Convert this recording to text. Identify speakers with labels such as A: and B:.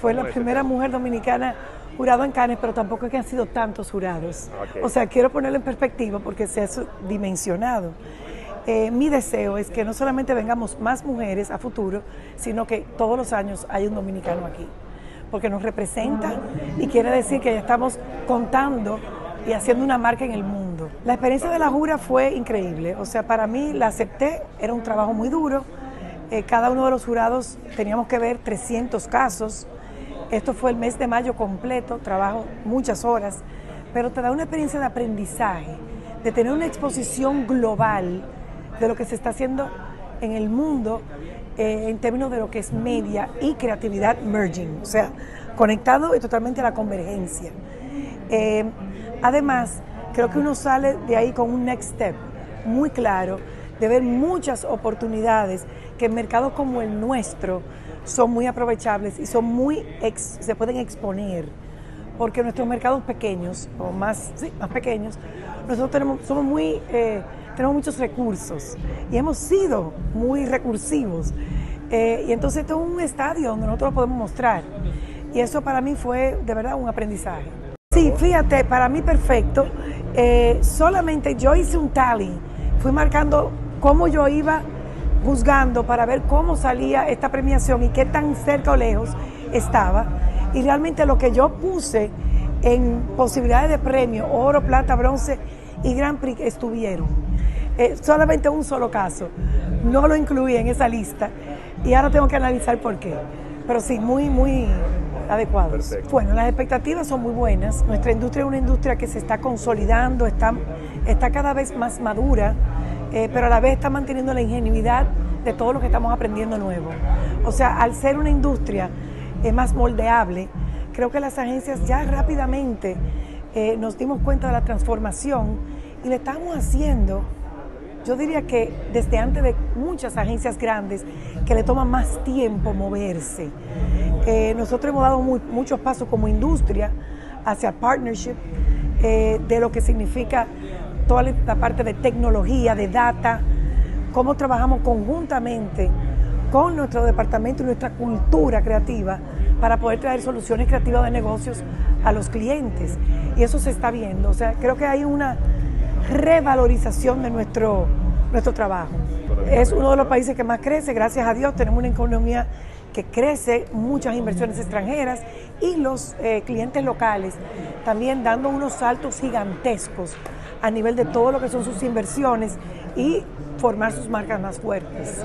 A: Fue la primera mujer dominicana jurado en Cannes, pero tampoco es que han sido tantos jurados. O sea, quiero ponerlo en perspectiva porque se ha dimensionado. Eh, mi deseo es que no solamente vengamos más mujeres a futuro, sino que todos los años hay un dominicano aquí, porque nos representa y quiere decir que ya estamos contando y haciendo una marca en el mundo. La experiencia de la jura fue increíble, o sea, para mí la acepté, era un trabajo muy duro, eh, cada uno de los jurados teníamos que ver 300 casos, esto fue el mes de mayo completo, trabajo muchas horas, pero te da una experiencia de aprendizaje, de tener una exposición global de lo que se está haciendo en el mundo eh, en términos de lo que es media y creatividad merging, o sea, conectado y totalmente a la convergencia. Eh, además, creo que uno sale de ahí con un next step muy claro de ver muchas oportunidades que en mercados como el nuestro son muy aprovechables y son muy se pueden exponer porque nuestros mercados pequeños o más más pequeños nosotros tenemos somos muy eh, tenemos muchos recursos y hemos sido muy recursivos. Eh, y entonces esto es un estadio donde nosotros podemos mostrar. Y eso para mí fue de verdad un aprendizaje. Sí fíjate para mí perfecto. Eh, solamente yo hice un tally fui marcando cómo yo iba juzgando para ver cómo salía esta premiación y qué tan cerca o lejos estaba. Y realmente lo que yo puse en posibilidades de premio, oro, plata, bronce y Grand Prix estuvieron. Eh, solamente un solo caso. No lo incluí en esa lista y ahora tengo que analizar por qué. Pero sí, muy, muy adecuados.
B: Perfecto.
A: Bueno, las expectativas son muy buenas. Nuestra industria es una industria que se está consolidando, está, está cada vez más madura, eh, pero a la vez está manteniendo la ingenuidad de todo lo que estamos aprendiendo nuevo. O sea, al ser una industria eh, más moldeable, creo que las agencias ya rápidamente eh, nos dimos cuenta de la transformación y le estamos haciendo yo diría que desde antes de muchas agencias grandes que le toma más tiempo moverse. Eh, nosotros hemos dado muchos pasos como industria hacia partnership, de lo que significa toda la parte de tecnología, de data, cómo trabajamos conjuntamente con nuestro departamento y nuestra cultura creativa para poder traer soluciones creativas de negocios a los clientes. Y eso se está viendo. O sea, creo que hay una revalorización de nuestro, nuestro trabajo. Es uno de los países que más crece, gracias a Dios tenemos una economía que crece, muchas inversiones extranjeras y los eh, clientes locales también dando unos saltos gigantescos a nivel de todo lo que son sus inversiones y formar sus marcas más fuertes.